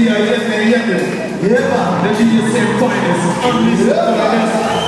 Kama dawa, niko